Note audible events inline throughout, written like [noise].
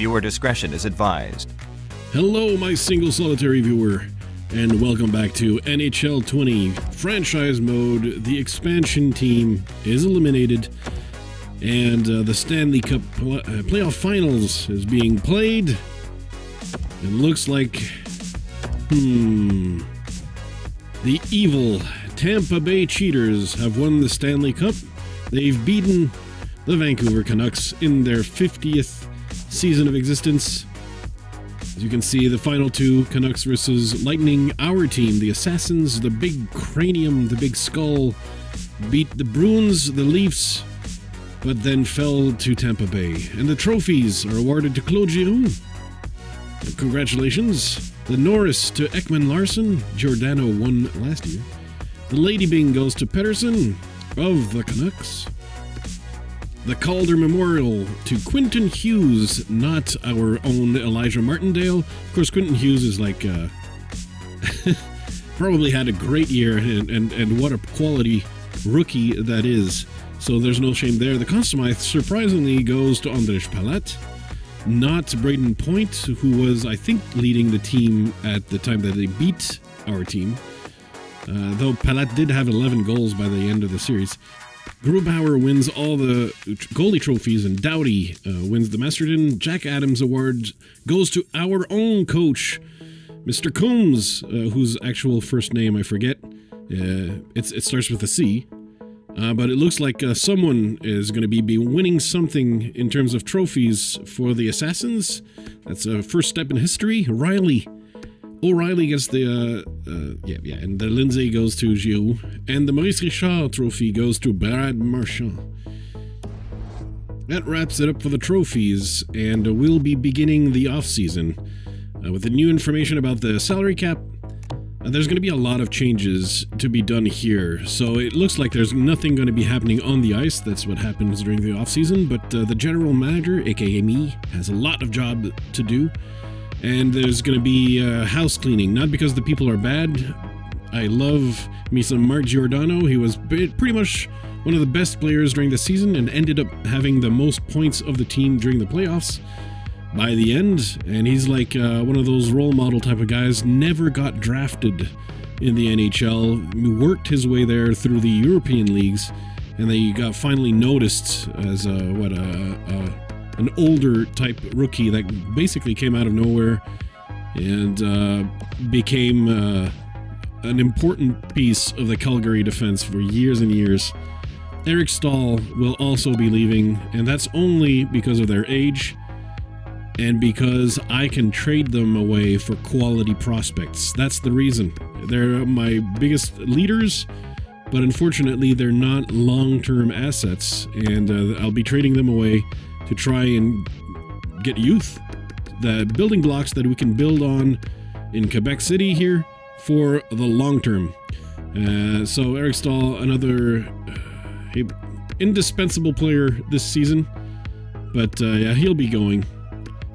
Viewer discretion is advised. Hello, my single solitary viewer, and welcome back to NHL 20 Franchise Mode. The expansion team is eliminated, and uh, the Stanley Cup pl- uh, playoff finals is being played. It looks like, hmm, the evil Tampa Bay Cheaters have won the Stanley Cup. They've beaten the Vancouver Canucks in their 50th season of existence. As you can see, the final two Canucks versus Lightning, our team, the Assassins, the big cranium, the big skull, beat the Bruins, the Leafs, but then fell to Tampa Bay. And the trophies are awarded to Claude Giroux. Congratulations. The Norris to Ekman Larsson. Giordano won last year. The Lady Byng goes to Pettersson of the Canucks. The Calder Memorial to Quinton Hughes, not our own Elijah Martindale. Of course, Quinton Hughes is like, uh, [laughs] probably had a great year, and, and, and what a quality rookie that is. So there's no shame there. The Conn Smythe surprisingly goes to Andres Palat, not Brayden Point, who was, I think, leading the team at the time that they beat our team. Uh, though Palat did have 11 goals by the end of the series. Grubauer wins all the goalie trophies, and Dowdy uh, wins the Masterton. Jack Adams Award goes to our own coach, Mr. Combs, uh, whose actual first name I forget. Uh, it starts with a C. Uh, but it looks like uh, someone is going to be, be winning something in terms of trophies for the Assassins. That's a first step in history. Riley O'Reilly gets the, uh, uh, yeah, yeah, and the Lindsay goes to Giroux, and the Maurice Richard trophy goes to Brad Marchand. That wraps it up for the trophies, and we'll be beginning the off-season uh, with the new information about the salary cap. Uh, there's going to be a lot of changes to be done here, so it looks like there's nothing going to be happening on the ice. That's what happens during the off-season, but uh, the general manager, aka me, has a lot of job to do and there's going to be uh, house cleaning. Not because the people are bad. I love me some Mark Giordano. He was pretty much one of the best players during the season and ended up having the most points of the team during the playoffs by the end. And he's like uh, one of those role model type of guys. Never got drafted in the NHL. Worked his way there through the European leagues, and then he got finally noticed as a what a, a an older type rookie that basically came out of nowhere and uh, became uh, an important piece of the Calgary defense for years and years. Eric Staal will also be leaving, and that's only because of their age and because I can trade them away for quality prospects. That's the reason. They're my biggest leaders, but unfortunately, they're not long term assets, and uh, I'll be trading them away to try and get youth, the building blocks that we can build on in Quebec City here for the long term. Uh, so Eric Staal, another uh, indispensable player this season, but uh, yeah, he'll be going.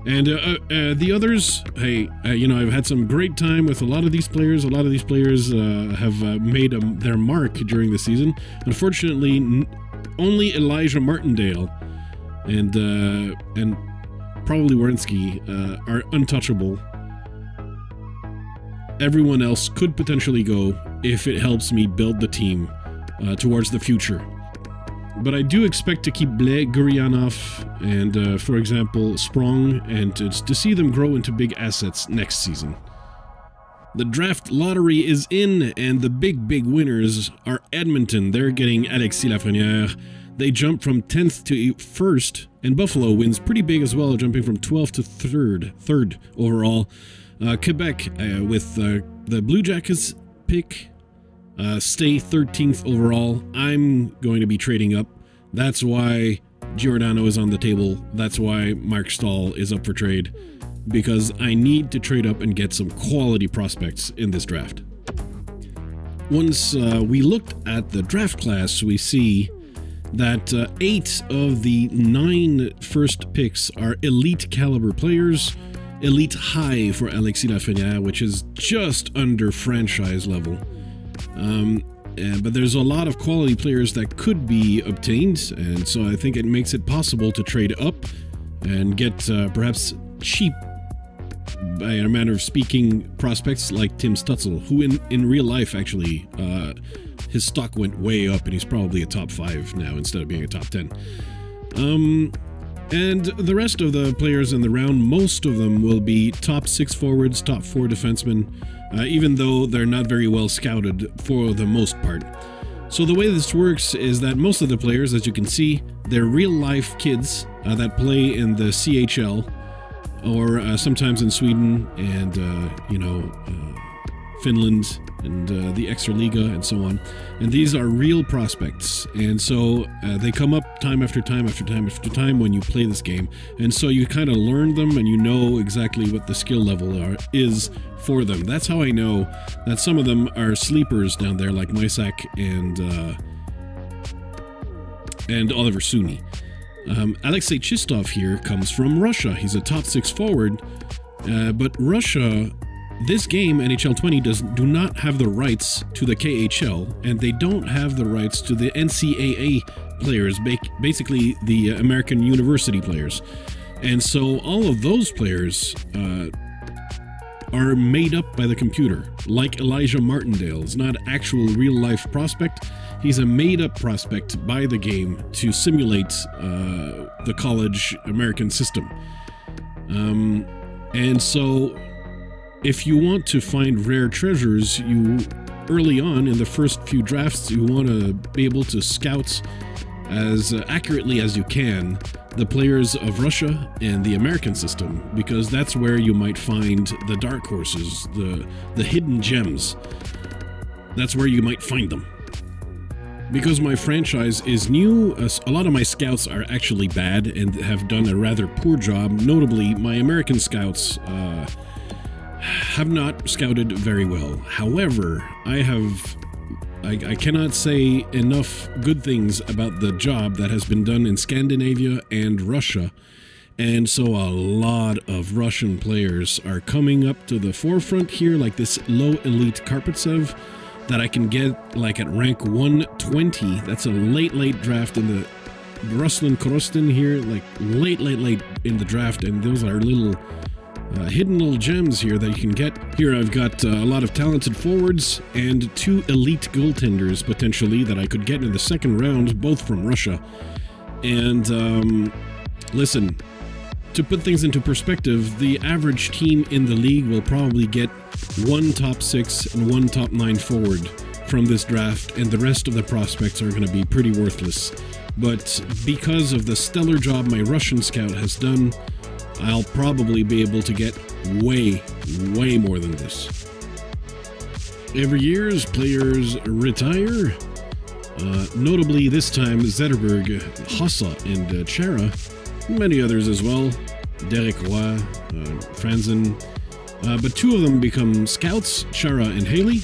And uh, uh, uh, the others, hey, you know, I've had some great time with a lot of these players. A lot of these players have made a, their mark during the season. Unfortunately, only Elijah Martindale and uh, and probably Werenski uh, are untouchable. Everyone else could potentially go if it helps me build the team uh, towards the future. But I do expect to keep Blais, Gurianov, and, uh, for example, Sprong, and to, to see them grow into big assets next season. The draft lottery is in, and the big, big winners are Edmonton. They're getting Alexis Lafreniere, they jump from 10th to 1st, and Buffalo wins pretty big as well, jumping from 12th to 3rd, 3rd overall. Uh, Quebec, uh, with uh, the Blue Jackets pick, uh, stay 13th overall. I'm going to be trading up. That's why Giordano is on the table. That's why Mark Staal is up for trade, because I need to trade up and get some quality prospects in this draft. Once uh, we looked at the draft class, we see that uh, eight of the nine first picks are elite caliber players. Elite high for Alexis Lafreniere, which is just under franchise level. Um, uh, but there's a lot of quality players that could be obtained, and so I think it makes it possible to trade up and get uh, perhaps cheap, by a manner of speaking, prospects like Tim Stützle, who in, in real life actually, uh, his stock went way up and he's probably a top five now instead of being a top 10. Um, and the rest of the players in the round, most of them will be top six forwards, top four defensemen, uh, even though they're not very well scouted for the most part. So the way this works is that most of the players, as you can see, they're real life kids uh, that play in the CHL or uh, sometimes in Sweden and, uh, you know, uh, Finland and uh, the Extraliga and so on. And these are real prospects. And so uh, they come up time after time after time after time when you play this game. And so you kind of learn them and you know exactly what the skill level are, is for them. That's how I know that some of them are sleepers down there, like Mysak and. Uh, and Oliver Suni. Um, Alexei Chistov here comes from Russia. He's a top six forward, uh, but Russia this game, NHL 20, does do not have the rights to the KHL, and they don't have the rights to the NCAA players, basically the American university players. And so all of those players uh, are made up by the computer, like Elijah Martindale. is not actual real life prospect. He's a made up prospect by the game to simulate uh, the college American system. Um, and so if you want to find rare treasures, you early on in the first few drafts, you want to be able to scout as accurately as you can the players of Russia and the American system because that's where you might find the dark horses, the the hidden gems. That's where you might find them. Because my franchise is new, a lot of my scouts are actually bad and have done a rather poor job. Notably, my American scouts uh, have not scouted very well. However, I have I, I, cannot say enough good things about the job that has been done in Scandinavia and Russia. And so a lot of Russian players are coming up to the forefront here, like this low elite Karpovtsev that I can get like at rank 120. That's a late, late draft in the Ruslan Korostin here, like late, late, late in the draft. And those are little uh, hidden little gems here that you can get. Here I've got uh, a lot of talented forwards and two elite goaltenders potentially that I could get in the second round, both from Russia. And um, listen, to put things into perspective, the average team in the league will probably get one top six and one top nine forward from this draft, and the rest of the prospects are going to be pretty worthless. But because of the stellar job my Russian scout has done, I'll probably be able to get way, way more than this. Every year, as players retire, uh, notably this time Zetterberg, Hossa, and uh, Chara, many others as well, Derek Roy, uh, Franzen, uh, but two of them become scouts, Chara and Haley,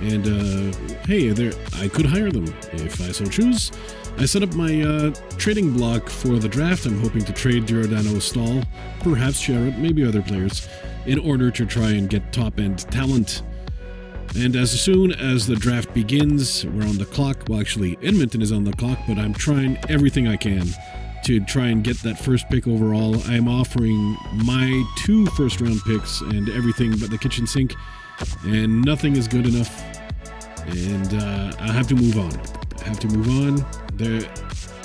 and uh, hey, there I could hire them if I so choose. I set up my uh, trading block for the draft. I'm hoping to trade Giordano Staal, perhaps Sherrod, maybe other players, in order to try and get top end talent. And as soon as the draft begins, we're on the clock. Well, actually, Edmonton is on the clock, but I'm trying everything I can to try and get that first pick overall. I'm offering my two first round picks and everything but the kitchen sink, and nothing is good enough. And uh, I have to move on. I have to move on. The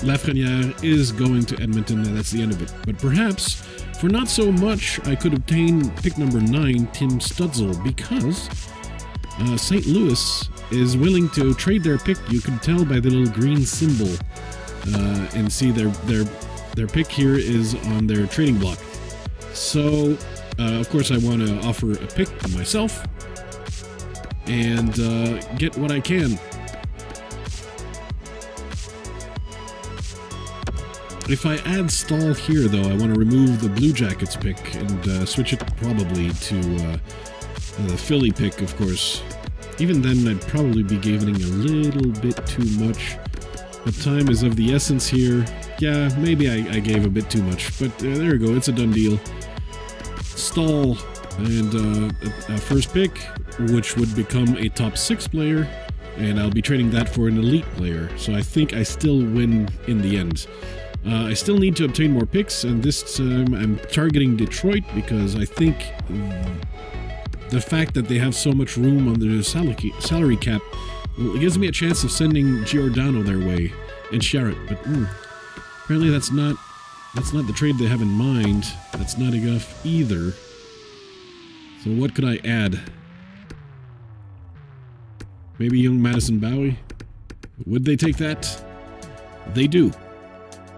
Lafreniere is going to Edmonton, and that's the end of it. But perhaps, for not so much, I could obtain pick number 9, Tim Stützle, because uh, St. Louis is willing to trade their pick. You can tell by the little green symbol uh, and see their, their, their pick here is on their trading block. So, uh, of course, I want to offer a pick myself and uh, get what I can If I add Staal here, though, I want to remove the Blue Jackets pick and uh, switch it probably to uh, the Philly pick, of course. Even then, I'd probably be giving a little bit too much. But time is of the essence here. Yeah, maybe I, I gave a bit too much, but uh, there we go. It's a done deal. Staal and uh, a, a first pick, which would become a top six player, and I'll be trading that for an elite player. So I think I still win in the end. Uh, I still need to obtain more picks, and this time I'm targeting Detroit because I think the fact that they have so much room on their salary, cap gives me a chance of sending Giordano their way and Sherritt, but mm, apparently that's not that's not the trade they have in mind. That's not enough either. So what could I add? Maybe young Madison Bowey? Would they take that? They do.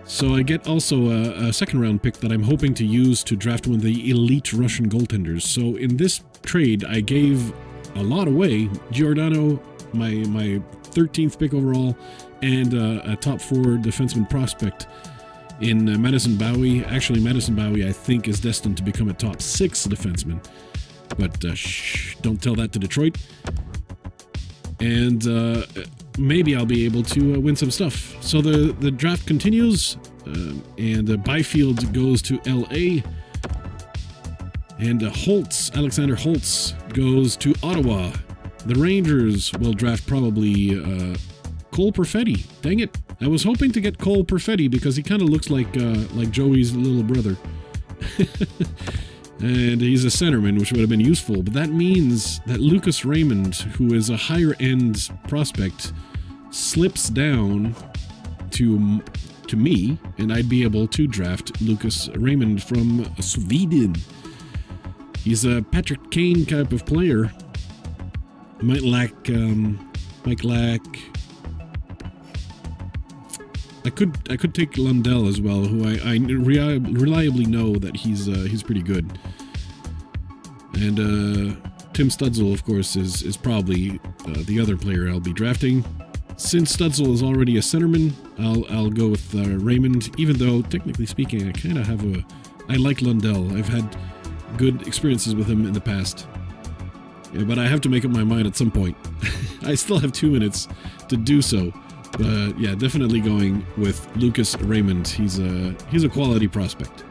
So I get also a, a, second round pick that I'm hoping to use to draft one of the elite Russian goaltenders. So in this trade, I gave a lot away. Giordano, my my 13th pick overall, and uh, a top four defenseman prospect in uh, Madison Bowey. Actually, Madison Bowey, I think, is destined to become a top six defenseman. But uh, shh, don't tell that to Detroit. And uh, maybe I'll be able to uh, win some stuff. So the, the draft continues, um, and uh, Byfield goes to LA. And uh, Holtz, Alexander Holtz, goes to Ottawa. The Rangers will draft probably uh, Cole Perfetti. Dang it. I was hoping to get Cole Perfetti because he kind of looks like uh, like Joey's little brother. [laughs] and he's a centerman, which would have been useful. But that means that Lucas Raymond, who is a higher end prospect, slips down to to me, and I'd be able to draft Lucas Raymond from Sweden. He's a Patrick Kane type of player. Might lack, um, might lack. I could I could take Lundell as well, who I, I reliably know that he's uh, he's pretty good. And uh, Tim Stützle, of course, is is probably uh, the other player I'll be drafting. Since Stützle is already a centerman, I'll I'll go with uh, Raymond. Even though technically speaking, I kind of have a I like Lundell. I've had good experiences with him in the past. Yeah, but I have to make up my mind at some point. [laughs] I still have two minutes to do so. But yeah, definitely going with Lucas Raymond. He's a he's a quality prospect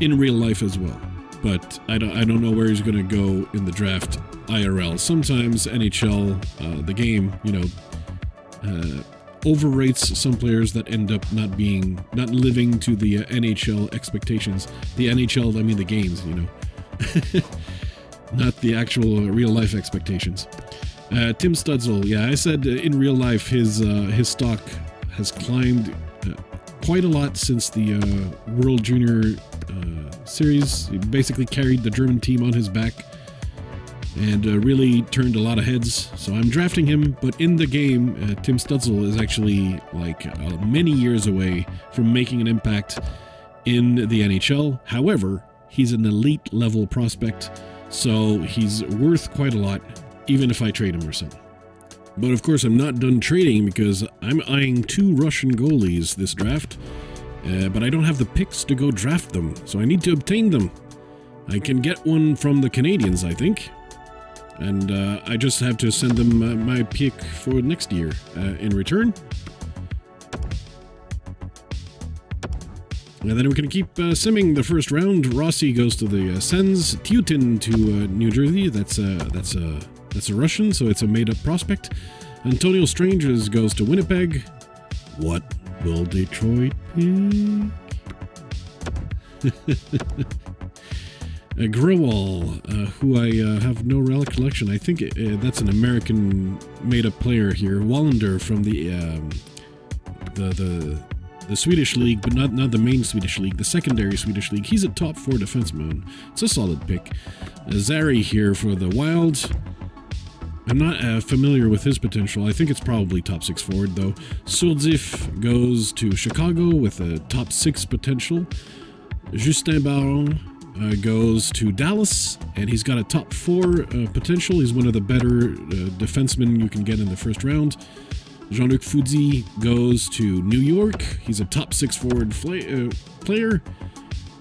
in real life as well. But I don't I don't know where he's going to go in the draft IRL. Sometimes NHL, uh, the game, you know, uh, overrates some players that end up not being not living to the uh, NHL expectations. The NHL, I mean the games, you know, [laughs] not the actual uh, real life expectations. Uh, Tim Stützle, yeah, I said uh, in real life his uh, his stock has climbed quite a lot since the World Junior Series. He basically carried the German team on his back and uh, really turned a lot of heads. So I'm drafting him, but in the game, uh, Tim Stützle is actually like uh, many years away from making an impact in the NHL. However, he's an elite level prospect, so he's worth quite a lot, even if I trade him or something. But of course, I'm not done trading because I'm eyeing two Russian goalies this draft, uh, but I don't have the picks to go draft them, so I need to obtain them. I can get one from the Canadiens, I think. And uh, I just have to send them uh, my pick for next year uh, in return. And then we can keep uh, simming the first round. Rossi goes to the uh, Sens, Tyutin to New Jersey. That's a that's a that's a Russian, so it's a made-up prospect. Antonio Stranges goes to Winnipeg. What will Detroit pick? [laughs] uh, uh, who I uh, have no recollection. I think it, uh, that's an American made-up player here. Wallander from the um, the the the Swedish league, but not not the main Swedish league, the secondary Swedish league. He's a top four defenseman. It's a solid pick. Uh, Zary here for the Wild. I'm not uh, familiar with his potential. I think it's probably top six forward though. Sourdif goes to Chicago with a top six potential. Justin Barron uh, goes to Dallas, and he's got a top four uh, potential. He's one of the better uh, defensemen you can get in the first round. Jean-Luc Foudy goes to New York. He's a top six forward uh, player.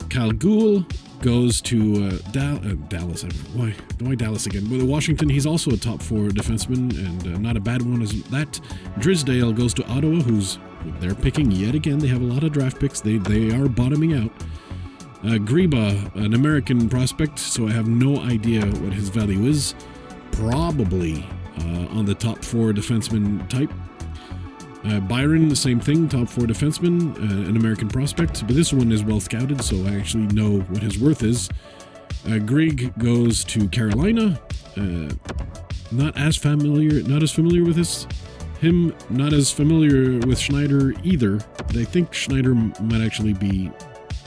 Kyle Gould goes to uh, da uh, Dallas. Why? Why Dallas again? With Washington, he's also a top four defenseman, and not a bad one as that. Drysdale goes to Ottawa, who's they're picking yet again. They have a lot of draft picks. They they are bottoming out. Uh, an American prospect, so I have no idea what his value is. Probably uh, on the top four defenseman type. Uh, Byron, the same thing, top four defenseman, uh, an American prospect, but this one is well scouted, so I actually know what his worth is. Uh, Greg goes to Carolina. Uh, not as familiar, not as familiar with this. Him, not as familiar with Schneider either. But I think Schneider might actually be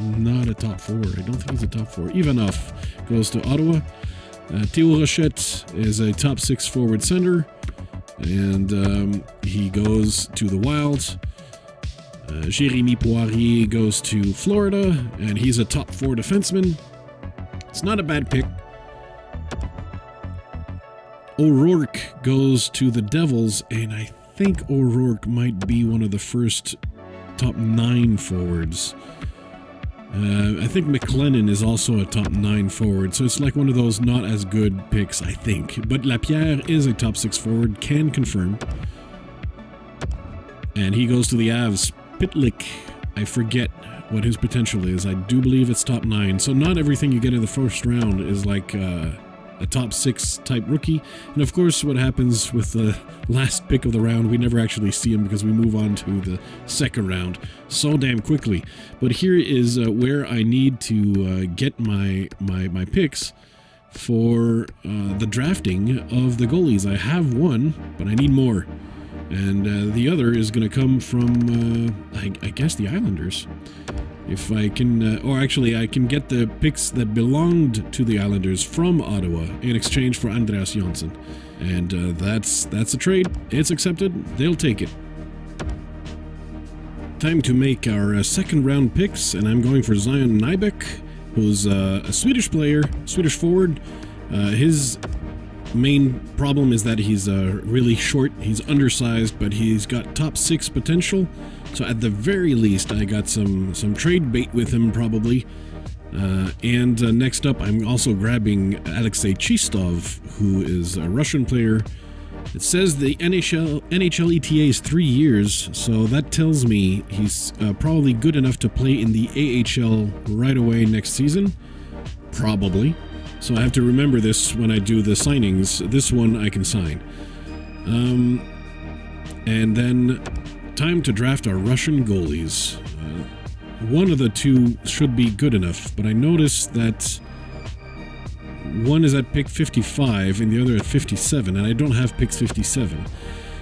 not a top four. I don't think he's a top four. Ivanov goes to Ottawa. Uh, Theo Rochette is a top six forward center and um, he goes to the Wild. Uh, Jérémy Poirier goes to Florida, and he's a top four defenseman. It's not a bad pick. O'Rourke goes to the Devils, and I think O'Rourke might be one of the first top nine forwards. Uh, I think McLennan is also a top 9 forward, so it's like one of those not as good picks, I think. But Lapierre is a top 6 forward, can confirm. And he goes to the Avs. Pitlick, I forget what his potential is. I do believe it's top 9, so not everything you get in the first round is like... Uh, a top six type rookie. And of course, what happens with the last pick of the round, we never actually see him because we move on to the second round so damn quickly. But here is uh, where I need to uh, get my, my, my picks for uh, the drafting of the goalies. I have one, but I need more. And uh, the other is going to come from, uh, I, I guess, the Islanders. If I can, uh, or actually I can get the picks that belonged to the Islanders from Ottawa in exchange for Andreas Johnsson. And uh, that's that's a trade. It's accepted. They'll take it. Time to make our uh, second round picks, and I'm going for Zion Nybeck, who's uh, a Swedish player, Swedish forward. Uh, his main problem is that he's uh, really short, he's undersized, but he's got top six potential. So at the very least, I got some, some trade bait with him probably. Uh, and uh, next up, I'm also grabbing Alexei Chistov, who is a Russian player. It says the NHL, NHL ETA is three years, so that tells me he's uh, probably good enough to play in the AHL right away next season. Probably. So I have to remember this when I do the signings. This one I can sign. Um, and then time to draft our Russian goalies. Uh, one of the two should be good enough, but I noticed that one is at pick 55 and the other at 57, and I don't have picks 57.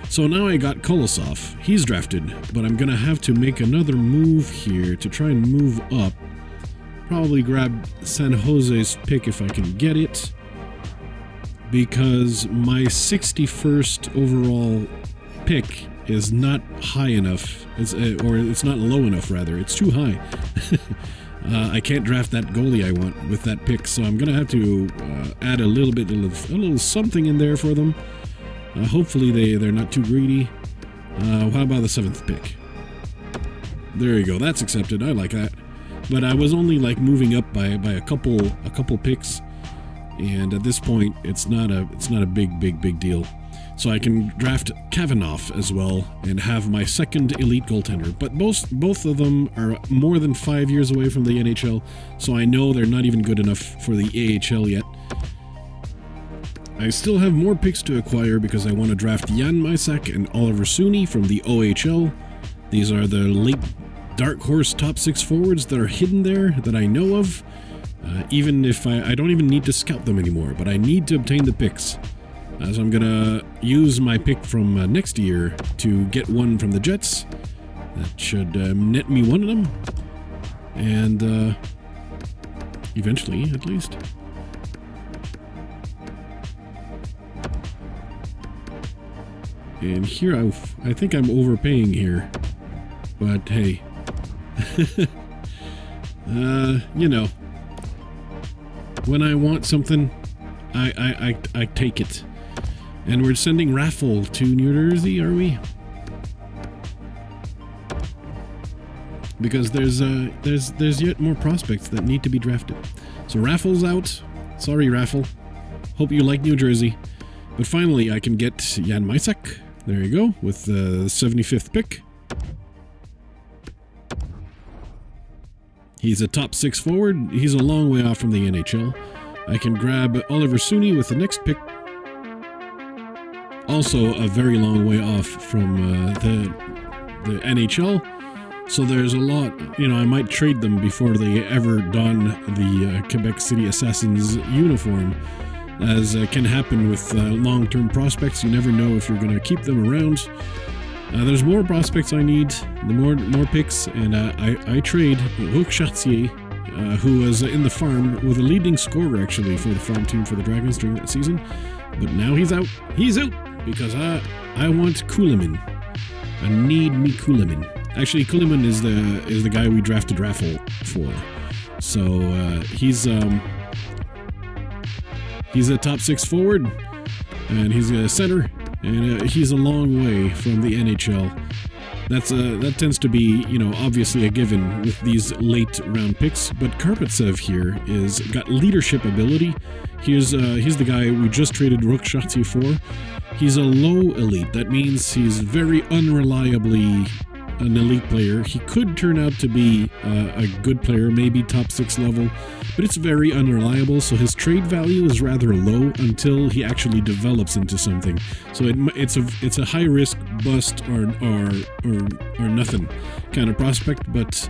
So now I got Kolosov. He's drafted, but I'm going to have to make another move here to try and move up. Probably grab San Jose's pick if I can get it. Because my 61st overall pick is not high enough, it's, uh, or it's not low enough, rather. It's too high. [laughs] uh, I can't draft that goalie I want with that pick, so I'm going to have to uh, add a little bit, little, a little, something in there for them. Uh, hopefully they, they're not too greedy. Uh, how about the seventh pick? There you go. That's accepted. I like that. But I was only like moving up by, by a couple a couple picks, and at this point, it's not a it's not a big big big deal. So I can draft Kavanoff as well and have my second elite goaltender. But both both of them are more than five years away from the NHL, so I know they're not even good enough for the AHL yet. I still have more picks to acquire because I want to draft Jan Mysak and Oliver Suni from the OHL. These are the late dark horse top six forwards that are hidden there that I know of. Uh, even if I, I don't even need to scout them anymore, but I need to obtain the picks. Uh, so I'm gonna use my pick from uh, next year to get one from the Jets. That should um, net me one of them. And uh, eventually, at least. And here, I, I think I'm overpaying here. But hey. [laughs] uh, you know. When I want something, I, I, I, I take it. And we're sending Raffle to New Jersey, are we? Because there's uh there's there's yet more prospects that need to be drafted. So Raffle's out. Sorry, Raffle. Hope you like New Jersey. But finally, I can get Jan Mysak. There you go, with the 75th pick. He's a top six forward. He's a long way off from the NHL. I can grab Oliver Suni with the next pick also a very long way off from uh, the the NHL. So there's a lot, you know, I might trade them before they ever don the uh, Quebec City Assassins uniform, as uh, can happen with uh, long term prospects. You never know if you're going to keep them around. Uh, there's more prospects I need, the more more picks, and uh, I, I trade Rourke Chartier, uh, who was in the farm with a leading scorer actually for the farm team for the Dragons during that season. But now he's out. He's out because I I want Kulemin. I need me Kulemin. Actually, Kulemin is the is the guy we drafted Raffle for. So uh, he's um he's a top six forward, and he's a center, and uh, he's a long way from the NHL. That's uh, that tends to be, you know, obviously a given with these late round picks. But Karpovtsev here is got leadership ability. Here's uh, he's the guy we just traded Rourke Chartier for. He's a low elite. That means he's very unreliably an elite player. He could turn out to be uh, a good player, maybe top six level, but it's very unreliable. So his trade value is rather low until he actually develops into something. So it, it's a it's a high risk bust or or or, or nothing kind of prospect. But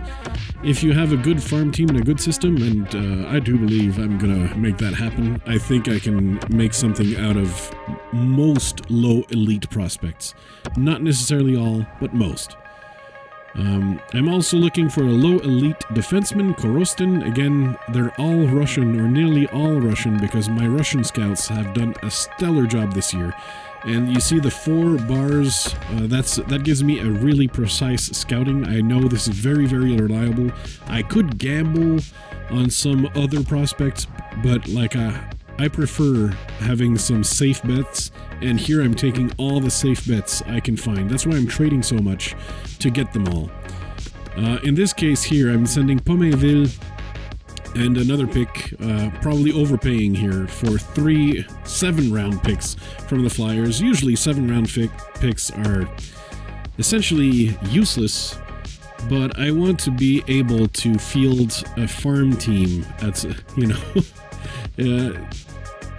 if you have a good farm team and a good system, and uh, I do believe I'm gonna make that happen, I think I can make something out of most low elite prospects. Not necessarily all, but most. Um, I'm also looking for a low elite defenseman, Korostin. Again, they're all Russian or nearly all Russian because my Russian scouts have done a stellar job this year. And you see the four bars, uh, that's that gives me a really precise scouting. I know this is very, very reliable. I could gamble on some other prospects, but like uh, I prefer having some safe bets, and here I'm taking all the safe bets I can find. That's why I'm trading so much to get them all. Uh, in this case here, I'm sending Pominville and another pick, uh, probably overpaying here for three seven round picks from the Flyers. Usually, seven round picks are essentially useless, but I want to be able to field a farm team. That's, [laughs] you know. [laughs] uh,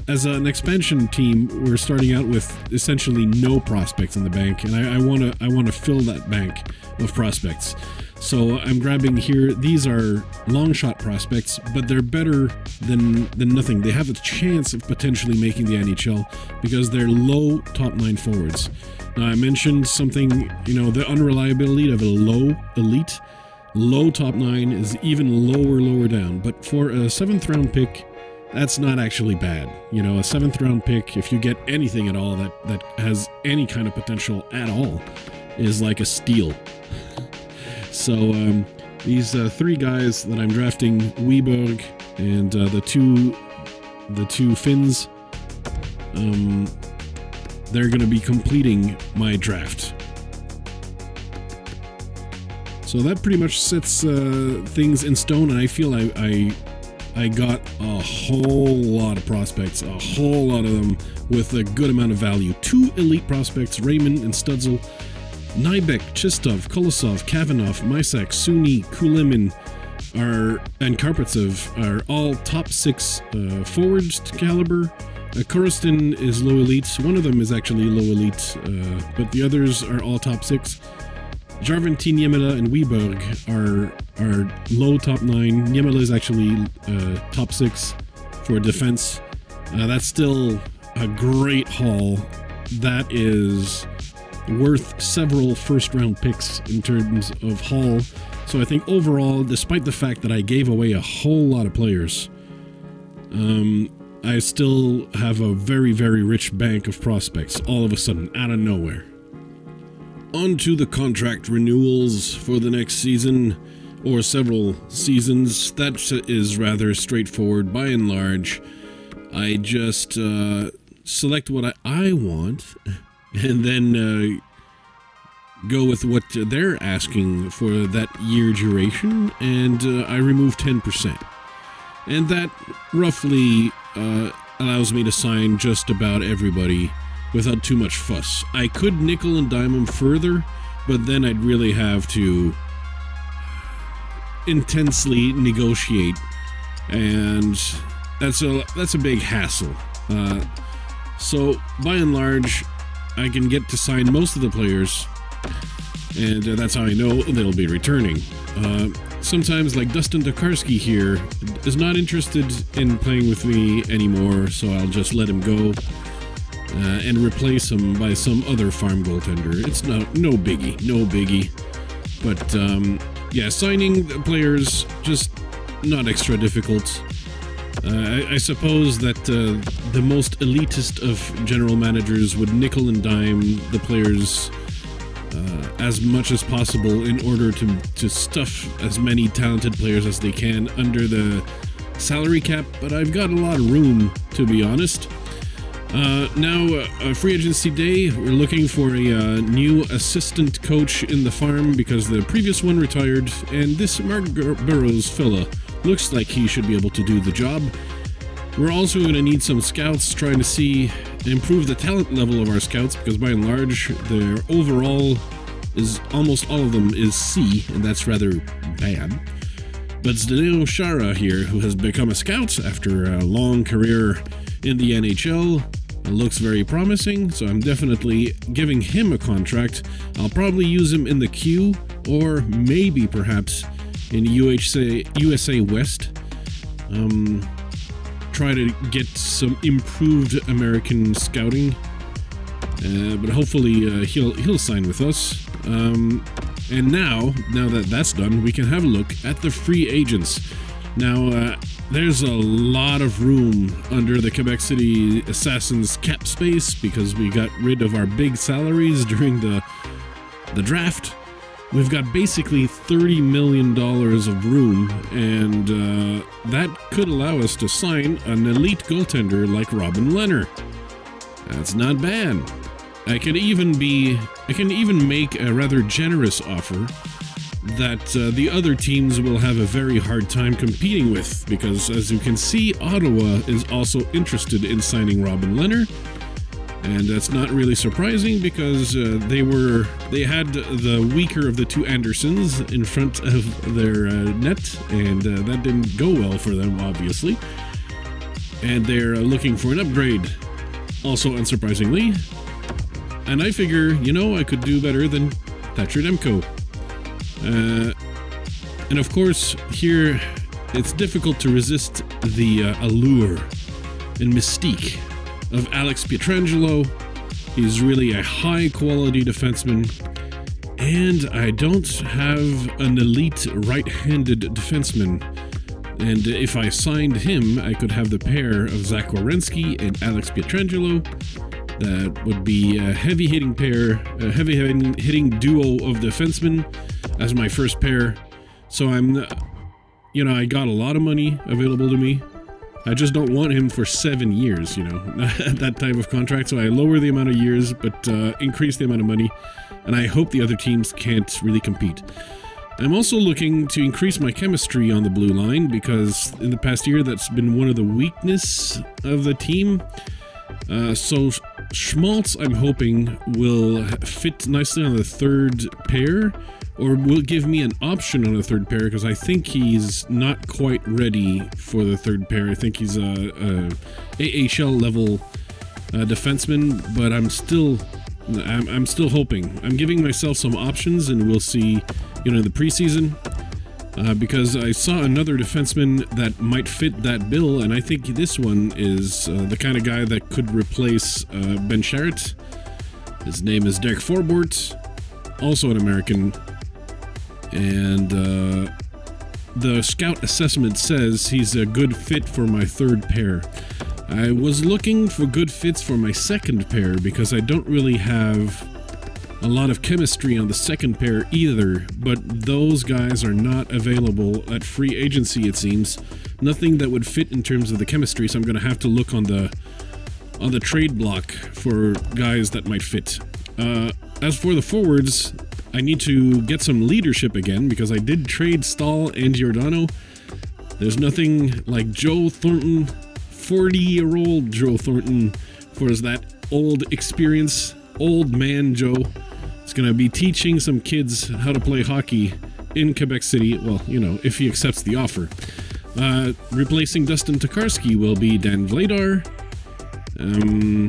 as an expansion team, we're starting out with essentially no prospects in the bank, and I want to I want to fill that bank of prospects. So I'm grabbing here. These are long shot prospects, but they're better than than nothing. They have a chance of potentially making the NHL because they're low top nine forwards. Now I mentioned something, you know, the unreliability of a low elite. Low top nine is even lower, lower down. But for a seventh round pick, that's not actually bad. You know, a seventh round pick, if you get anything at all that, that has any kind of potential at all, is like a steal. [laughs] so, um, these uh, three guys that I'm drafting, Weberg and uh, the two the two Finns, um, they're going to be completing my draft. So that pretty much sets uh, things in stone, and I feel I, I I got a whole lot of prospects, a whole lot of them with a good amount of value. Two elite prospects, Raymond and Stützle, Nybeck, Chistov, Kolosov, Kavanov, Mysak, Suni, Kulemin, are and Karpovtsev are all top six uh, forwards caliber. Uh, Korostin is low elite. One of them is actually low elite, uh, but the others are all top six. Jarventy, Niemela, and Weberg are are low top nine. Niemela is actually uh, top six for defense. Uh, that's still a great haul. That is worth several first round picks in terms of haul. So I think overall, despite the fact that I gave away a whole lot of players, um, I still have a very, very rich bank of prospects all of a sudden out of nowhere. On to the contract renewals for the next season, or several seasons. That is rather straightforward by and large. I just uh, select what I, I want and then uh, go with what they're asking for that year duration, and uh, I remove 10%. And that roughly uh, allows me to sign just about everybody without too much fuss. I could nickel and dime them further, but then I'd really have to intensely negotiate, and that's a that's a big hassle. Uh, so by and large, I can get to sign most of the players and uh, that's how I know they'll be returning. Uh, sometimes, like Dustin Tokarski here, is not interested in playing with me anymore, so I'll just let him go uh, and replace him by some other farm goaltender. It's not no biggie, no biggie. But um, yeah, signing players just not extra difficult. Uh, I, I, suppose that uh, the most elitist of general managers would nickel and dime the players uh, as much as possible in order to, to stuff as many talented players as they can under the salary cap, but I've got a lot of room, to be honest. Uh, now, uh, free agency day, we're looking for a uh, new assistant coach in the farm because the previous one retired, and this Mark Burrows fella looks like he should be able to do the job. We're also going to need some scouts trying to see improve the talent level of our scouts because by and large their overall is almost all of them is C and that's rather bad. But Zdeno Chara here, who has become a scout after a long career in the NHL, looks very promising, so I'm definitely giving him a contract. I'll probably use him in the queue or maybe perhaps in USA, USA West. Um, try to get some improved American scouting. Uh, but hopefully uh, he'll he'll sign with us. Um, and now, now that that's done, we can have a look at the free agents. Now, uh, there's a lot of room under the Quebec City Assassins cap space because we got rid of our big salaries during the the draft we've got basically $30 million of room, and uh, that could allow us to sign an elite goaltender like Robin Lehner. That's not bad. I can even be, I can even make a rather generous offer that uh, the other teams will have a very hard time competing with because as you can see Ottawa is also interested in signing Robin Lehner and that's not really surprising because uh, they were they had the weaker of the two Andersons in front of their uh, net, and uh, that didn't go well for them, obviously. And they're uh, looking for an upgrade, also unsurprisingly. And I figure, you know, I could do better than Thatcher Demko. Uh, and of course, here it's difficult to resist the uh, allure and mystique of Alex Pietrangelo. He's really a high quality defenseman. And I don't have an elite right handed defenseman. And if I signed him, I could have the pair of Zach Werenski and Alex Pietrangelo. That would be a heavy hitting pair, a heavy hitting duo of defensemen as my first pair. So I'm, you know, I got a lot of money available to me. I just don't want him for seven years, you know, [laughs] that type of contract. So I lower the amount of years, but uh, increase the amount of money. And I hope the other teams can't really compete. I'm also looking to increase my chemistry on the blue line because in the past year that's been one of the weakness of the team. Uh, so Schmaltz, I'm hoping, will fit nicely on the third pair or will give me an option on a third pair because I think he's not quite ready for the third pair. I think he's a, a AHL level uh, defenseman, but I'm still I'm, I'm still hoping. I'm giving myself some options, and we'll see, you know, the preseason. Uh, because I saw another defenseman that might fit that bill, and I think this one is uh, the kind of guy that could replace uh, Ben Chiarot. His name is Derek Forbort, also an American and uh, the scout assessment says he's a good fit for my third pair. I was looking for good fits for my second pair because I don't really have a lot of chemistry on the second pair either, but those guys are not available at free agency it seems. Nothing that would fit in terms of the chemistry, so I'm going to have to look on the on the trade block for guys that might fit. Uh, as for the forwards, I need to get some leadership again because I did trade Staal and Giordano. There's nothing like Joe Thornton, 40 year old Joe Thornton, for that old experience, old man Joe. It's going to be teaching some kids how to play hockey in Quebec City. Well, you know, if he accepts the offer. Uh, replacing Dustin Tokarski will be Dan Vladar. Um,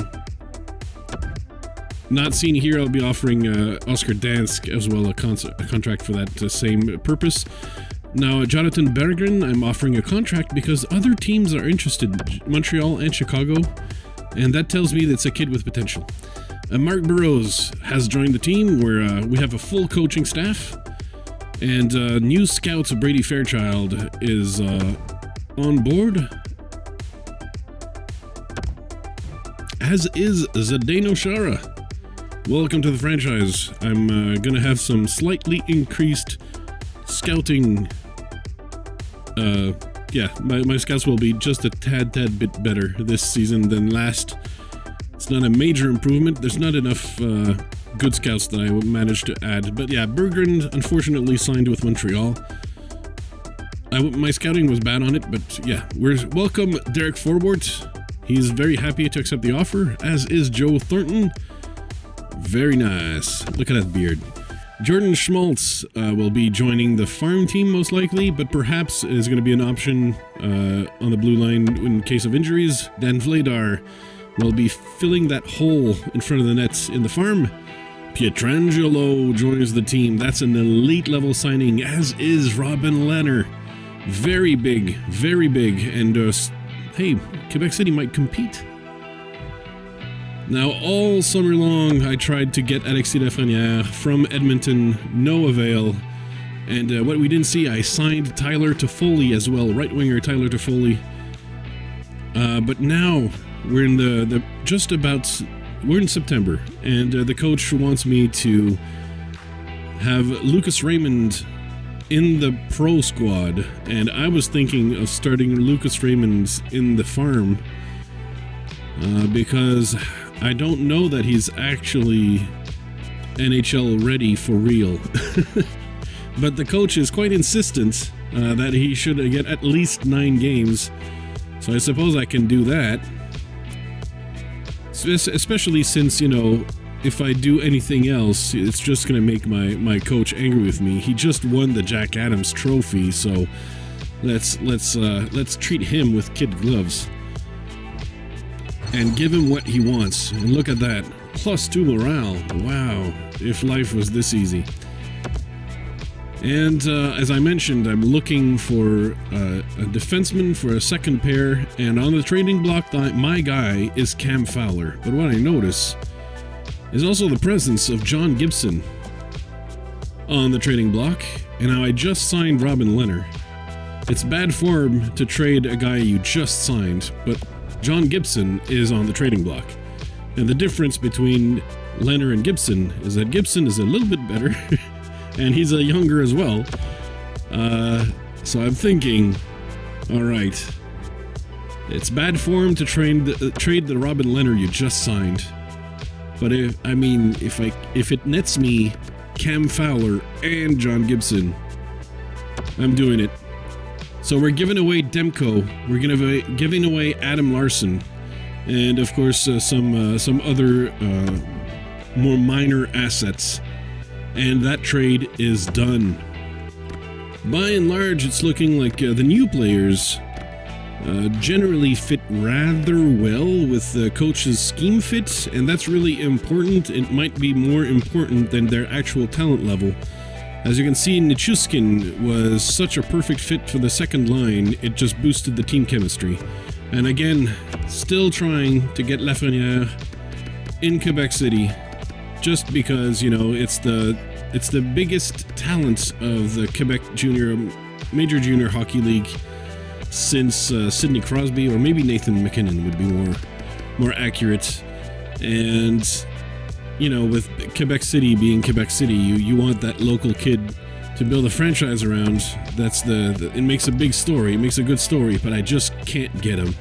not seen here, I'll be offering uh, Oscar Dansk as well a, a contract for that uh, same purpose. Now, Jonathan Berggren, I'm offering a contract because other teams are interested, Montreal and Chicago, and that tells me that's a kid with potential. Uh, Mark Burrows has joined the team where uh, we have a full coaching staff, and uh, new scouts Brady Fairchild is uh, on board. As is Zdeno Chara. Welcome to the franchise. I'm uh, gonna have some slightly increased scouting. Uh, yeah, my, my scouts will be just a tad, tad bit better this season than last. It's not a major improvement. There's not enough uh, good scouts that I managed to add. But yeah, Berggren unfortunately signed with Montreal. I, my scouting was bad on it, but yeah, we're welcome Derek Forbort. He's very happy to accept the offer, as is Joe Thornton. Very nice. Look at that beard. Jordan Schmaltz uh, will be joining the farm team most likely, but perhaps is going to be an option uh, on the blue line in case of injuries. Dan Vladar will be filling that hole in front of the nets in the farm. Pietrangelo joins the team. That's an elite level signing, as is Robin Lehner. Very big, very big, and uh, hey, Quebec City might compete. Now, all summer long, I tried to get Alexis Lafreniere from Edmonton, no avail. And uh, what we didn't see, I signed Tyler Toffoli as well, right winger Tyler Toffoli. Uh, but now we're in the, the just about we're in September, and uh, the coach wants me to have Lucas Raymond in the pro squad, and I was thinking of starting Lucas Raymond in the farm uh, because I don't know that he's actually NHL ready for real. [laughs] but the coach is quite insistent uh, that he should get at least nine games, so I suppose I can do that. Especially since, you know, if I do anything else, it's just gonna make my my coach angry with me. He just won the Jack Adams Trophy, so let's let's uh, let's treat him with kid gloves and give him what he wants. And look at that, plus two morale. Wow, if life was this easy. And uh, as I mentioned, I'm looking for uh, a defenseman for a second pair, and on the trading block, my guy is Cam Fowler. But what I notice is also the presence of John Gibson on the trading block, and now I just signed Robin Lehner. It's bad form to trade a guy you just signed, but John Gibson is on the trading block. And the difference between Lehner and Gibson is that Gibson is a little bit better, [laughs] and he's a younger as well. Uh, so I'm thinking, all right, it's bad form to trade the, uh, trade the Robin Lehner you just signed. But if I mean, if I if it nets me Cam Fowler and John Gibson, I'm doing it. So we're giving away Demko, we're gonna be giving away Adam Larsson, and of course uh, some uh, some other uh, more minor assets, and that trade is done. By and large, it's looking like uh, the new players uh, generally fit rather well with the coach's scheme fit, and that's really important. It might be more important than their actual talent level. As you can see, Nichushkin was such a perfect fit for the second line, it just boosted the team chemistry. And again, still trying to get Lafreniere in Quebec City, just because, you know, it's the it's the biggest talent of the Quebec Junior Major Junior Hockey League since uh, Sidney Crosby or maybe Nathan MacKinnon would be more more accurate. And you know, with Quebec City being Quebec City, you you want that local kid to build a franchise around. That's the, the it makes a big story. It makes a good story, but I just can't get him.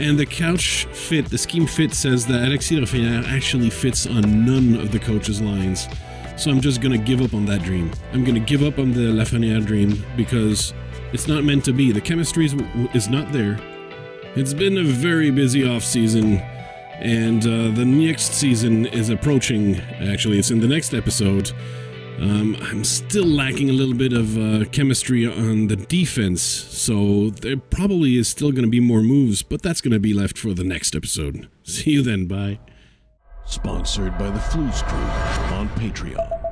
And the couch fit, the scheme fit says that Alexis Lafreniere actually fits on none of the coach's lines. So I'm just gonna give up on that dream. I'm gonna give up on the Lafreniere dream because it's not meant to be. The chemistry is, is not there. It's been a very busy off season, and uh, the next season is approaching. Actually, it's in the next episode. Um, I'm still lacking a little bit of uh, chemistry on the defense, so there probably is still going to be more moves, but that's going to be left for the next episode. [laughs] See you then, bye. Sponsored by the Flouze Crew on Patreon.